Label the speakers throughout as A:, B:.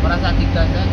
A: merasa tidak saya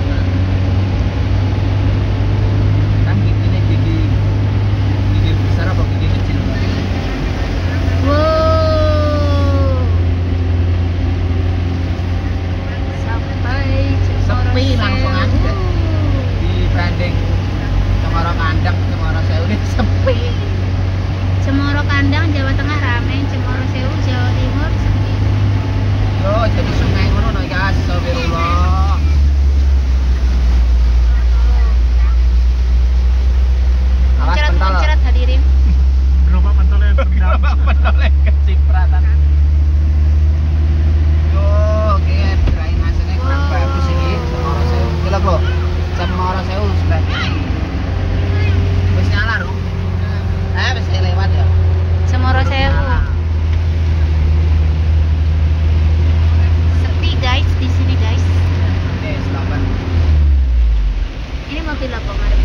B: vamos.